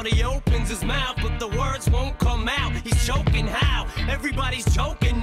loud, he opens his mouth, but the words won't come out. He's choking how? Everybody's joking